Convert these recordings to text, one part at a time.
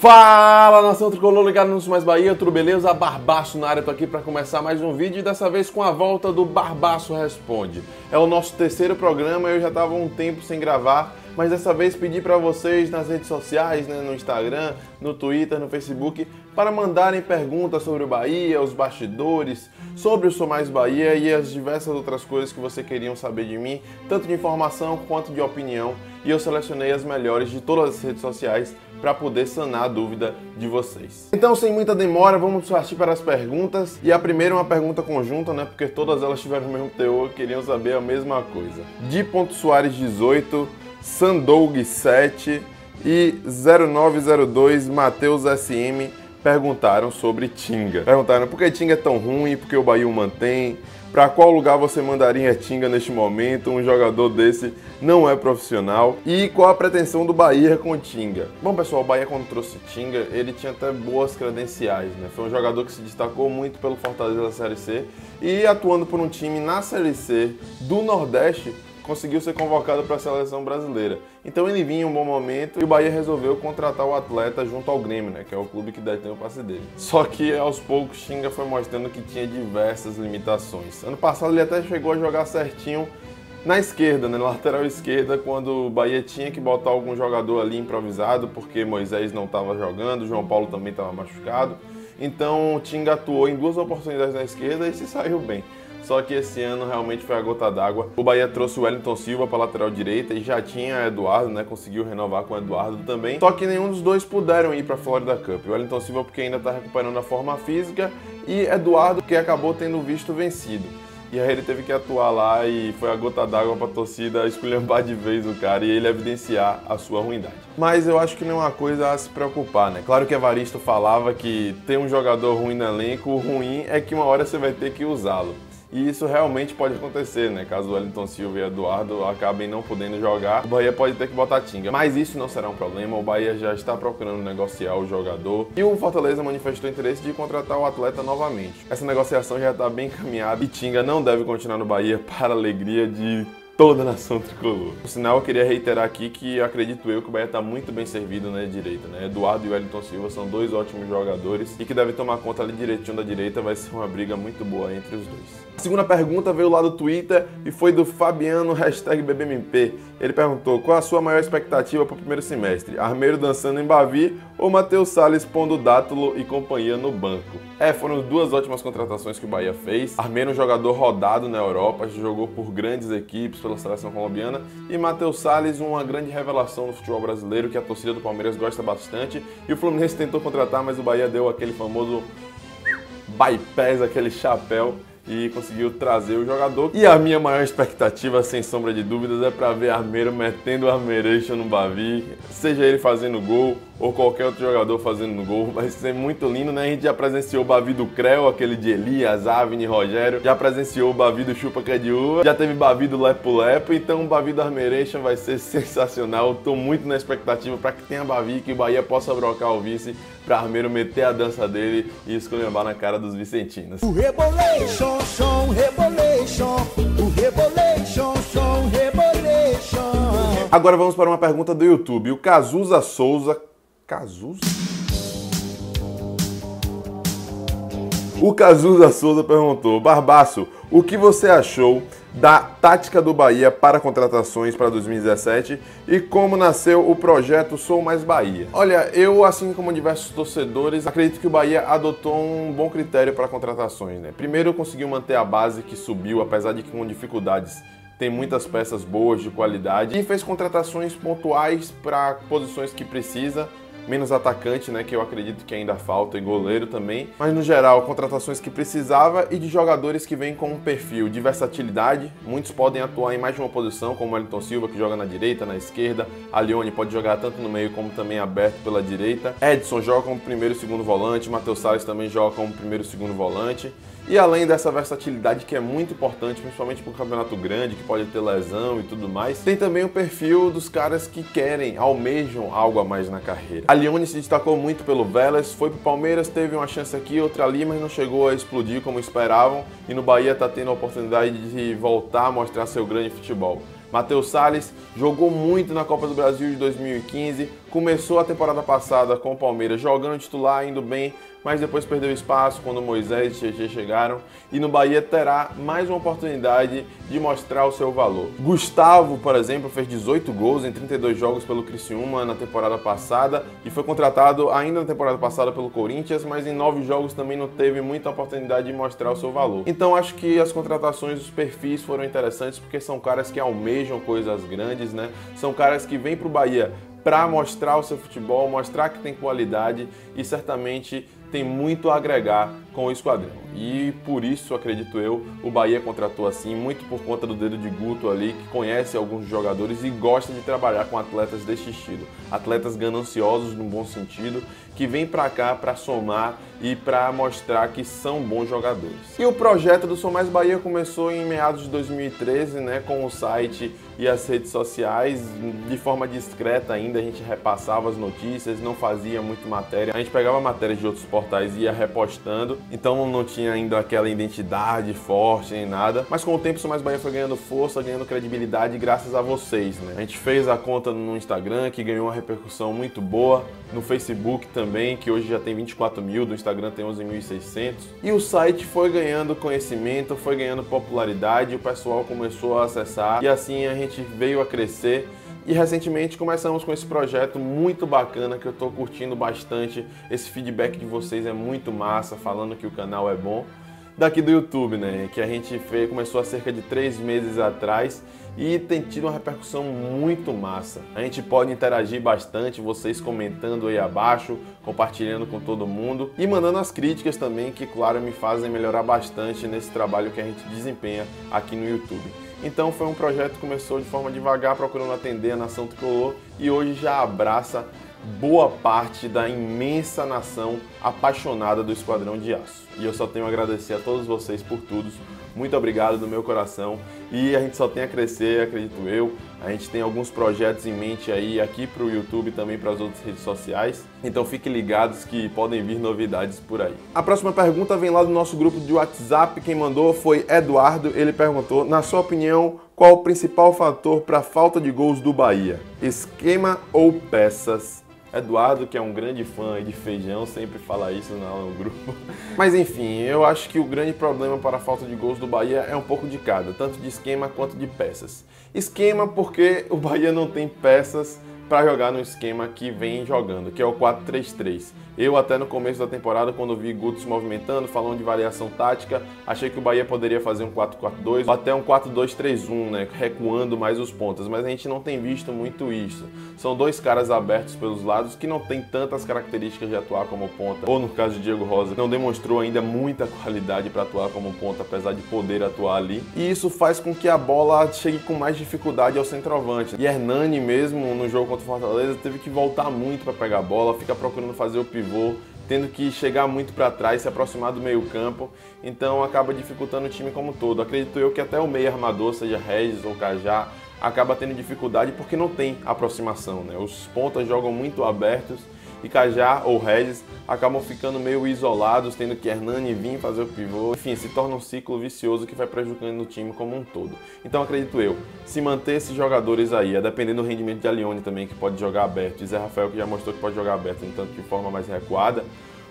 Fala nação tricolor ligado no Mais Bahia, tudo beleza? Barbaço na área, tô aqui para começar mais um vídeo e dessa vez com a volta do Barbaço Responde. É o nosso terceiro programa, eu já tava um tempo sem gravar, mas dessa vez pedi para vocês nas redes sociais, né, no Instagram, no Twitter, no Facebook, para mandarem perguntas sobre o Bahia, os bastidores, sobre o Sou Mais Bahia e as diversas outras coisas que vocês queriam saber de mim, tanto de informação quanto de opinião, e eu selecionei as melhores de todas as redes sociais para poder sanar a dúvida de vocês. Então, sem muita demora, vamos partir para as perguntas. E a primeira é uma pergunta conjunta, né? Porque todas elas tiveram o mesmo teor, queriam saber a mesma coisa. Di Soares 18, Sandoug 7 e 0902 Matheus SM perguntaram sobre Tinga. Perguntaram por que Tinga é tão ruim, por que o Bahia o mantém, para qual lugar você mandaria Tinga neste momento? Um jogador desse não é profissional. E qual a pretensão do Bahia com Tinga? Bom, pessoal, o Bahia quando trouxe Tinga, ele tinha até boas credenciais, né? Foi um jogador que se destacou muito pelo Fortaleza da Série C e atuando por um time na Série C do Nordeste, conseguiu ser convocado para a seleção brasileira. Então ele vinha em um bom momento e o Bahia resolveu contratar o atleta junto ao Grêmio, né, que é o clube que detém o passe dele. Só que aos poucos Xinga foi mostrando que tinha diversas limitações. Ano passado ele até chegou a jogar certinho na esquerda, né, na lateral esquerda, quando o Bahia tinha que botar algum jogador ali improvisado, porque Moisés não estava jogando, João Paulo também estava machucado. Então o Tinga atuou em duas oportunidades na esquerda e se saiu bem. Só que esse ano realmente foi a gota d'água. O Bahia trouxe o Wellington Silva para lateral direita e já tinha Eduardo, né? Conseguiu renovar com o Eduardo também. Só que nenhum dos dois puderam ir para a Florida Cup. O Wellington Silva porque ainda está recuperando a forma física e Eduardo que acabou tendo visto vencido. E aí ele teve que atuar lá e foi a gota d'água para a torcida esculhambar de vez o cara e ele evidenciar a sua ruindade. Mas eu acho que não é uma coisa a se preocupar, né? Claro que Evaristo falava que ter um jogador ruim no elenco, o ruim é que uma hora você vai ter que usá-lo. E isso realmente pode acontecer, né? Caso Wellington Silva e Eduardo acabem não podendo jogar, o Bahia pode ter que botar tinga. Mas isso não será um problema, o Bahia já está procurando negociar o jogador. E o Fortaleza manifestou interesse de contratar o atleta novamente. Essa negociação já está bem encaminhada e Tinga não deve continuar no Bahia para a alegria de toda a nação tricolor. Por sinal, eu queria reiterar aqui que acredito eu que o Bahia está muito bem servido na direita, né? Eduardo e Wellington Silva são dois ótimos jogadores e que devem tomar conta ali direitinho da direita, vai ser uma briga muito boa entre os dois. A segunda pergunta veio lá do Twitter e foi do Fabiano, BBMP. Ele perguntou qual a sua maior expectativa para o primeiro semestre? Armeiro dançando em Bavi ou Matheus Salles pondo Dátulo e companhia no banco? É, foram duas ótimas contratações que o Bahia fez. Armeiro, um jogador rodado na Europa, jogou por grandes equipes pela seleção colombiana. E Matheus Salles, uma grande revelação no futebol brasileiro que a torcida do Palmeiras gosta bastante. E o Fluminense tentou contratar, mas o Bahia deu aquele famoso bypass, aquele chapéu e conseguiu trazer o jogador. E a minha maior expectativa, sem sombra de dúvidas, é para ver Armeiro metendo o Armeiration no Bavi, seja ele fazendo gol ou qualquer outro jogador fazendo gol. Vai ser muito lindo, né? A gente já presenciou o Bavi do Creu, aquele de Elias, Avni, Rogério. Já presenciou o Bavi do Chupa que é de uva. Já teve Bavi do Lepo Lepo. Então o Bavi do Armeiration vai ser sensacional. Tô muito na expectativa para que tenha Bavi, que o Bahia possa brocar o vice para Armeiro meter a dança dele e escolher na cara dos vicentinos. O Rebolation, som, Rebolation, o Rebolation, som, Rebolation. Agora vamos para uma pergunta do YouTube. O Cazuza Souza Cazuza? O Cazuza Souza perguntou: Barbaço, o que você achou da tática do Bahia para contratações para 2017 e como nasceu o projeto Sou Mais Bahia? Olha, eu, assim como diversos torcedores, acredito que o Bahia adotou um bom critério para contratações. Né? Primeiro, conseguiu manter a base que subiu, apesar de que com dificuldades tem muitas peças boas de qualidade e fez contratações pontuais para posições que precisa menos atacante, né, que eu acredito que ainda falta, e goleiro também. Mas no geral, contratações que precisava e de jogadores que vêm com um perfil de versatilidade. Muitos podem atuar em mais de uma posição, como o Wellington Silva, que joga na direita, na esquerda. A Leone pode jogar tanto no meio como também aberto pela direita. Edson joga como primeiro e segundo volante. Matheus Salles também joga como primeiro e segundo volante. E além dessa versatilidade que é muito importante, principalmente para um campeonato grande, que pode ter lesão e tudo mais, tem também o perfil dos caras que querem, almejam algo a mais na carreira. A Lione se destacou muito pelo Vélez, foi pro Palmeiras, teve uma chance aqui, outra ali, mas não chegou a explodir como esperavam, e no Bahia está tendo a oportunidade de voltar a mostrar seu grande futebol. Matheus Salles jogou muito na Copa do Brasil de 2015, começou a temporada passada com o Palmeiras jogando titular, indo bem, mas depois perdeu espaço quando Moisés e Tietchan chegaram e no Bahia terá mais uma oportunidade de mostrar o seu valor. Gustavo, por exemplo, fez 18 gols em 32 jogos pelo Criciúma na temporada passada e foi contratado ainda na temporada passada pelo Corinthians, mas em nove jogos também não teve muita oportunidade de mostrar o seu valor. Então acho que as contratações, os perfis foram interessantes porque são caras que almejam coisas grandes, né? São caras que vêm para o Bahia para mostrar o seu futebol, mostrar que tem qualidade e certamente tem muito a agregar com o esquadrão. E por isso, acredito eu, o Bahia contratou assim, muito por conta do dedo de Guto ali, que conhece alguns jogadores e gosta de trabalhar com atletas deste estilo. Atletas gananciosos no bom sentido, que vêm para cá para somar e para mostrar que são bons jogadores. E o projeto do Som Mais Bahia começou em meados de 2013, né, com o site e as redes sociais, de forma discreta ainda, a gente repassava as notícias, não fazia muito matéria. A gente pegava matérias de outros portais e ia repostando, então não tinha ainda aquela identidade forte nem nada. Mas com o tempo o Mais Bahia foi ganhando força, ganhando credibilidade graças a vocês, né? A gente fez a conta no Instagram, que ganhou uma repercussão muito boa, no Facebook também, que hoje já tem 24 mil, do Instagram tem 11.600. E o site foi ganhando conhecimento, foi ganhando popularidade, o pessoal começou a acessar e assim a gente veio a crescer. E recentemente começamos com esse projeto muito bacana que eu estou curtindo bastante. Esse feedback de vocês é muito massa, falando que o canal é bom. Daqui do YouTube, né? Que a gente fez, começou há cerca de três meses atrás e tem tido uma repercussão muito massa. A gente pode interagir bastante, vocês comentando aí abaixo, compartilhando com todo mundo e mandando as críticas também, que claro me fazem melhorar bastante nesse trabalho que a gente desempenha aqui no YouTube. Então foi um projeto que começou de forma devagar, procurando atender a nação tricolor e hoje já abraça boa parte da imensa nação apaixonada do Esquadrão de Aço. E eu só tenho a agradecer a todos vocês por tudo. Muito obrigado do meu coração. E a gente só tem a crescer, acredito eu. A gente tem alguns projetos em mente aí aqui para o YouTube e também para as outras redes sociais. Então fiquem ligados que podem vir novidades por aí. A próxima pergunta vem lá do nosso grupo de WhatsApp. Quem mandou foi Eduardo. Ele perguntou: na sua opinião, qual o principal fator para a falta de gols do Bahia? Esquema ou peças? Eduardo, que é um grande fã de feijão, sempre fala isso no grupo. Mas enfim, eu acho que o grande problema para a falta de gols do Bahia é um pouco de cada, tanto de esquema quanto de peças. Esquema porque o Bahia não tem peças para jogar no esquema que vem jogando, que é o 4-3-3. Eu até no começo da temporada, quando vi Guto se movimentando, falando de variação tática, achei que o Bahia poderia fazer um 4-4-2 ou até um 4-2-3-1, né, recuando mais os pontas, mas a gente não tem visto muito isso. São dois caras abertos pelos lados que não tem tantas características de atuar como ponta, ou no caso de Diego Rosa, não demonstrou ainda muita qualidade para atuar como ponta, apesar de poder atuar ali. E isso faz com que a bola chegue com mais dificuldade ao centroavante. E Hernani mesmo no jogo contra o Fortaleza teve que voltar muito para pegar a bola, fica procurando fazer o pivô tendo que chegar muito para trás, se aproximar do meio campo, então acaba dificultando o time como todo. Acredito eu que até o meio armador, seja Regis ou Cajá, acaba tendo dificuldade porque não tem aproximação, né? Os pontas jogam muito abertos e Cajá ou Regis acabam ficando meio isolados, tendo que Hernani vir fazer o pivô. Enfim, se torna um ciclo vicioso que vai prejudicando o time como um todo. Então acredito eu, se manter esses jogadores aí, a depender do rendimento de Alione também, que pode jogar aberto, e Zé Rafael que já mostrou que pode jogar aberto, entanto de forma mais recuada,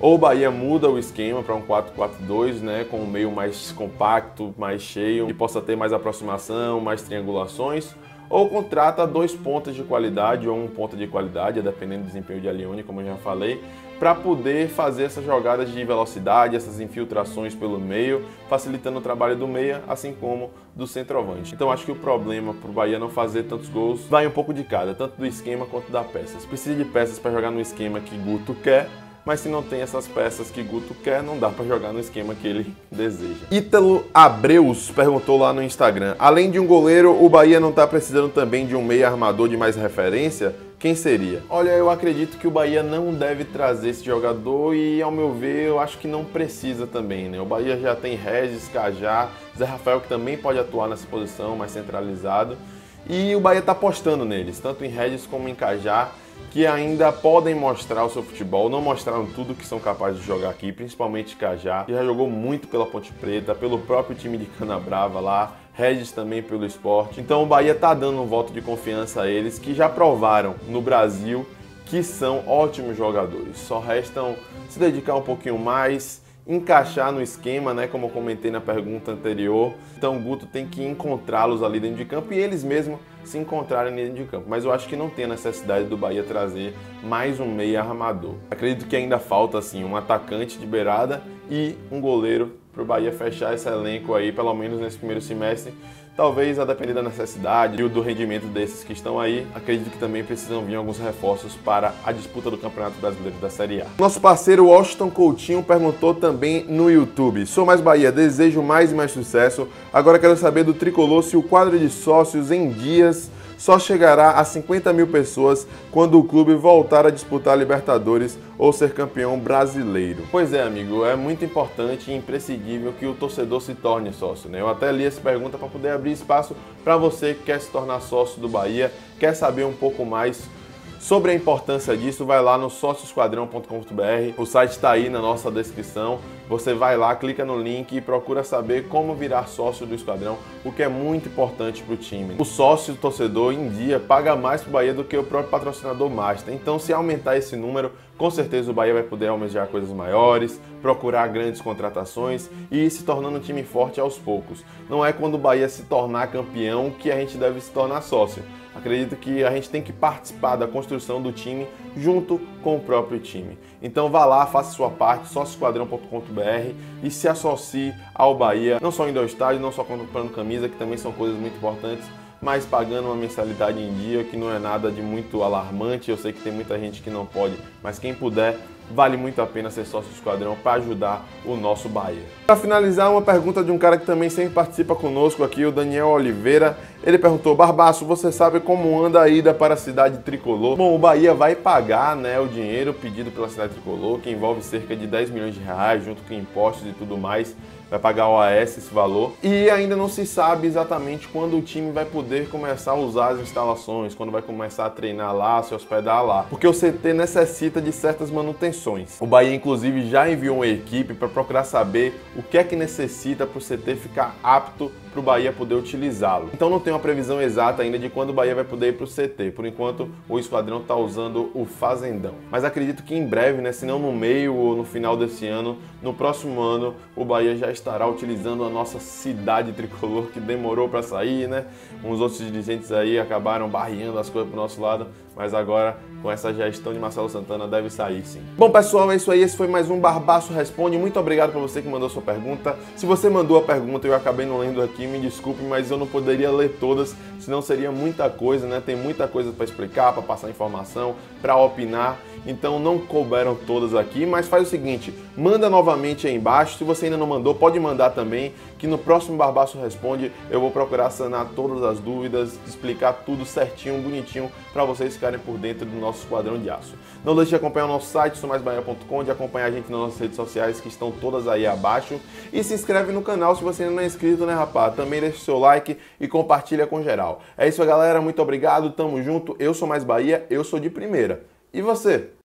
ou o Bahia muda o esquema para um 4-4-2, né, com um meio mais compacto, mais cheio, que possa ter mais aproximação, mais triangulações, ou contrata dois pontas de qualidade ou um ponta de qualidade, dependendo do desempenho de Alione, como eu já falei, para poder fazer essas jogadas de velocidade, essas infiltrações pelo meio, facilitando o trabalho do meia, assim como do centroavante. Então acho que o problema para o Bahia não fazer tantos gols vai um pouco de cada, tanto do esquema quanto da peças. Precisa de peças para jogar no esquema que Guto quer, mas se não tem essas peças que Guto quer, não dá para jogar no esquema que ele deseja. Ítalo Abreus perguntou lá no Instagram: além de um goleiro, o Bahia não está precisando também de um meio armador de mais referência? Quem seria? Olha, eu acredito que o Bahia não deve trazer esse jogador e, ao meu ver, eu acho que não precisa também, né? O Bahia já tem Regis, Cajá, Zé Rafael que também pode atuar nessa posição, mais centralizado. E o Bahia está apostando neles, tanto em Regis como em Cajá que ainda podem mostrar o seu futebol, não mostraram tudo que são capazes de jogar aqui, principalmente Cajá, que já jogou muito pela Ponte Preta, pelo próprio time de Canabrava lá, Regis também pelo esporte. Então o Bahia tá dando um voto de confiança a eles que já provaram no Brasil que são ótimos jogadores. Só restam se dedicar um pouquinho mais, encaixar no esquema, né, como eu comentei na pergunta anterior. Então o Guto tem que encontrá-los ali dentro de campo e eles mesmos se encontrarem dentro de campo. Mas eu acho que não tem a necessidade do Bahia trazer mais um meia armador. Acredito que ainda falta assim um atacante de beirada e um goleiro para o Bahia fechar esse elenco aí, pelo menos nesse primeiro semestre. Talvez a depender da necessidade e do rendimento desses que estão aí, acredito que também precisam vir alguns reforços para a disputa do Campeonato Brasileiro da Série A. Nosso parceiro Washington Coutinho perguntou também no YouTube: Sou mais Bahia, desejo mais e mais sucesso. Agora quero saber do tricolor se o quadro de sócios em dias só chegará a 50 mil pessoas quando o clube voltar a disputar Libertadores ou ser campeão brasileiro. Pois é, amigo, é muito importante e imprescindível que o torcedor se torne sócio. Né? Eu até li essa pergunta para poder abrir espaço para você que quer se tornar sócio do Bahia, quer saber um pouco mais Sobre a importância disso, vai lá no sóciosquadrão.com.br. O site está aí na nossa descrição. Você vai lá, clica no link e procura saber como virar sócio do Esquadrão, o que é muito importante para o time. O sócio torcedor em dia paga mais para o Bahia do que o próprio patrocinador master. Então, se aumentar esse número, com certeza o Bahia vai poder almejar coisas maiores, procurar grandes contratações e ir se tornando um time forte aos poucos. Não é quando o Bahia se tornar campeão que a gente deve se tornar sócio acredito que a gente tem que participar da construção do time junto com o próprio time. Então vá lá, faça sua parte, sócioesquadrão.com.br e se associe ao Bahia, não só indo ao estádio, não só comprando camisa, que também são coisas muito importantes, mas pagando uma mensalidade em dia, que não é nada de muito alarmante. Eu sei que tem muita gente que não pode, mas quem puder, vale muito a pena ser sócio do Esquadrão para ajudar o nosso Bahia. Para finalizar, uma pergunta de um cara que também sempre participa conosco aqui, o Daniel Oliveira. Ele perguntou: Barbaço, você sabe como anda a ida para a cidade tricolor? Bom, o Bahia vai pagar né, o dinheiro pedido pela cidade tricolor, que envolve cerca de 10 milhões de reais, junto com impostos e tudo mais vai pagar o AS esse valor. E ainda não se sabe exatamente quando o time vai poder começar a usar as instalações, quando vai começar a treinar lá, se hospedar lá. Porque o CT necessita de certas manutenções. O Bahia, inclusive, já enviou uma equipe para procurar saber o que é que necessita para o CT ficar apto para o Bahia poder utilizá-lo. Então não tem uma previsão exata ainda de quando o Bahia vai poder ir para o CT. Por enquanto, o esquadrão está usando o Fazendão. Mas acredito que em breve, né, se não no meio ou no final desse ano, no próximo ano, o Bahia já estará utilizando a nossa cidade tricolor que demorou para sair, né? Uns outros dirigentes aí acabaram barreando as coisas para o nosso lado, mas agora com essa gestão de Marcelo Santana deve sair sim. Bom, pessoal, é isso aí. Esse foi mais um Barbaço Responde. Muito obrigado para você que mandou sua pergunta. Se você mandou a pergunta e eu acabei não lendo aqui, me desculpe, mas eu não poderia ler todas, senão seria muita coisa, né? Tem muita coisa para explicar, para passar informação, para opinar. Então não couberam todas aqui, mas faz o seguinte, manda novamente aí embaixo. Se você ainda não mandou, pode mandar também, que no próximo Barbaço Responde eu vou procurar sanar todas as dúvidas, explicar tudo certinho, bonitinho, para vocês ficarem por dentro do nosso Esquadrão de Aço. Não deixe de acompanhar o nosso site, somaisbahia.com, de acompanhar a gente nas nossas redes sociais que estão todas aí abaixo. E se inscreve no canal se você ainda não é inscrito, né, rapaz? Também deixa o seu like e compartilha com geral. É isso, galera. Muito obrigado. Tamo junto. Eu sou Mais Bahia, eu sou de primeira. E você?